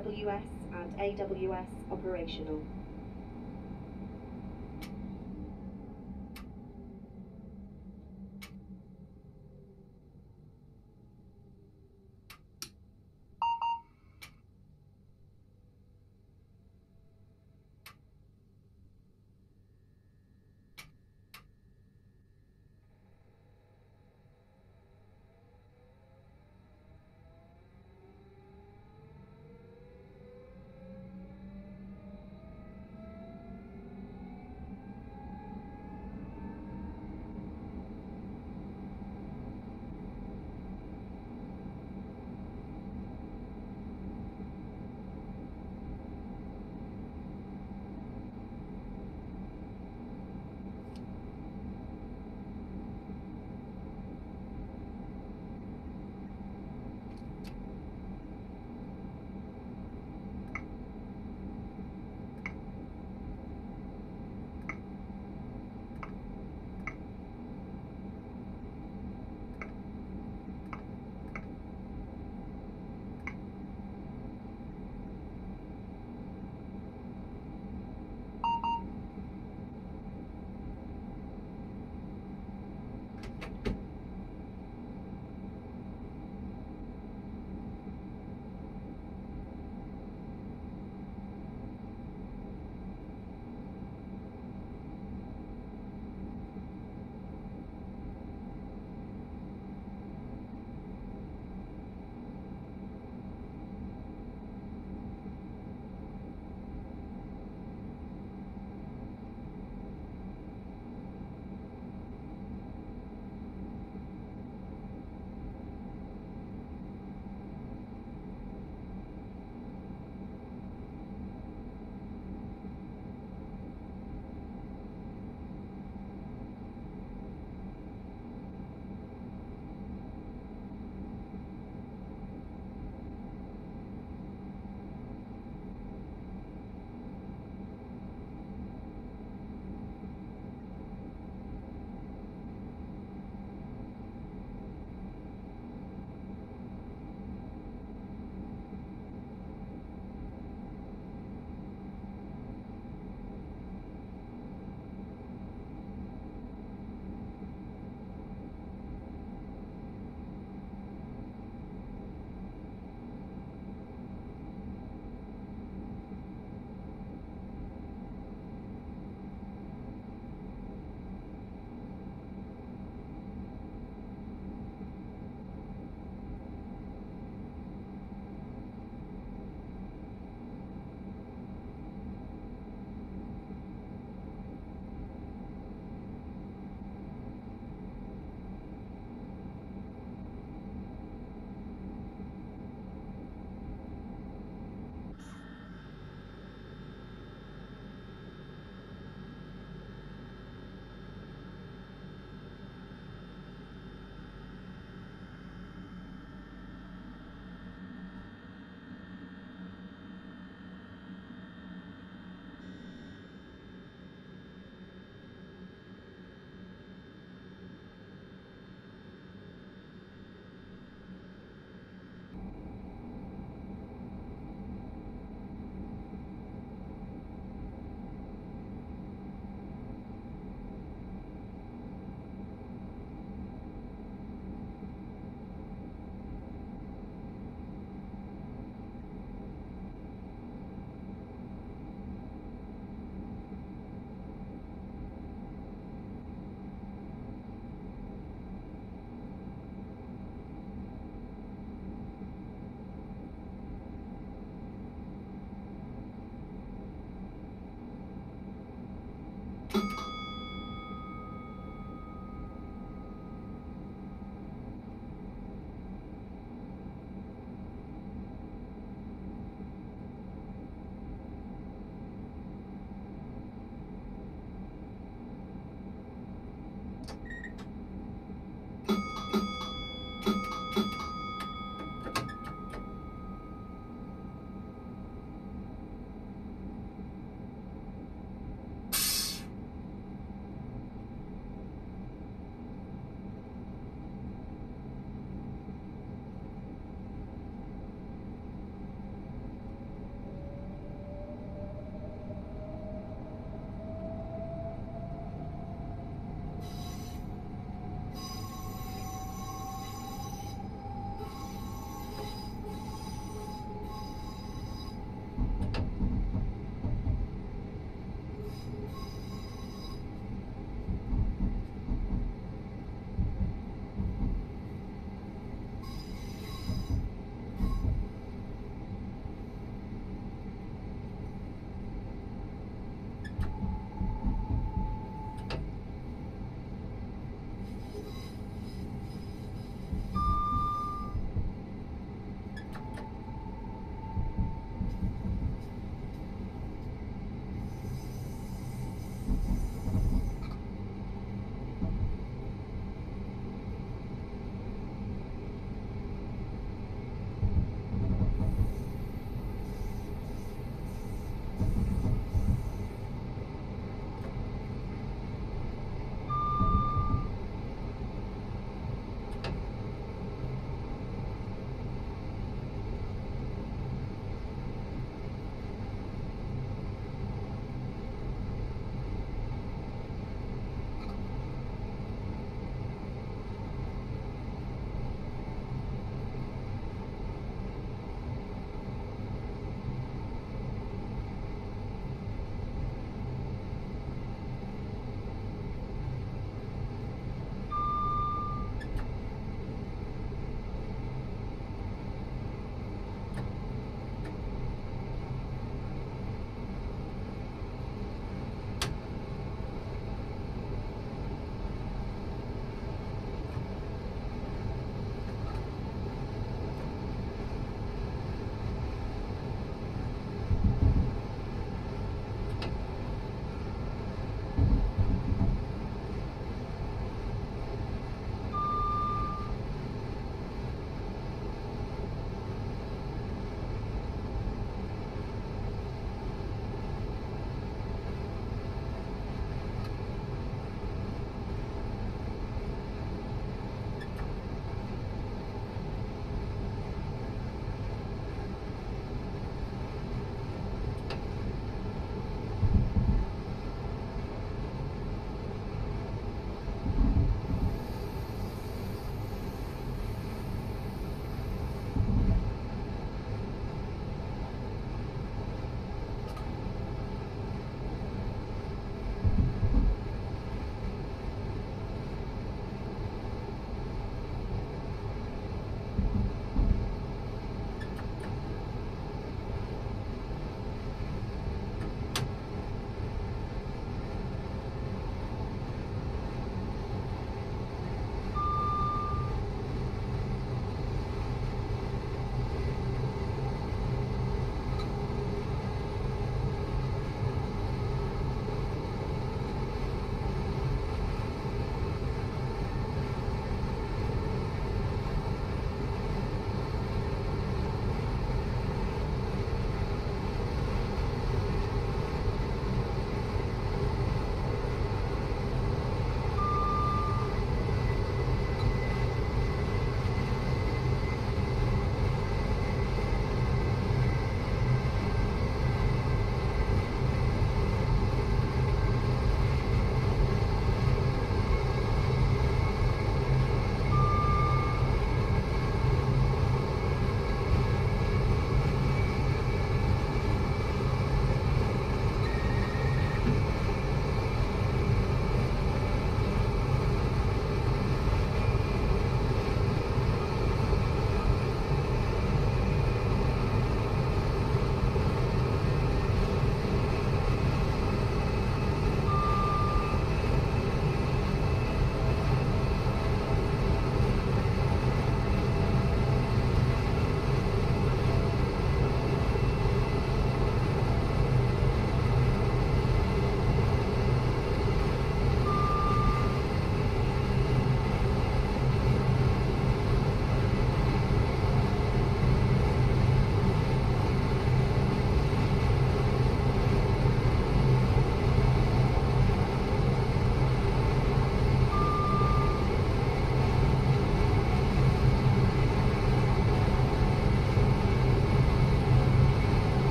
AWS and AWS operational.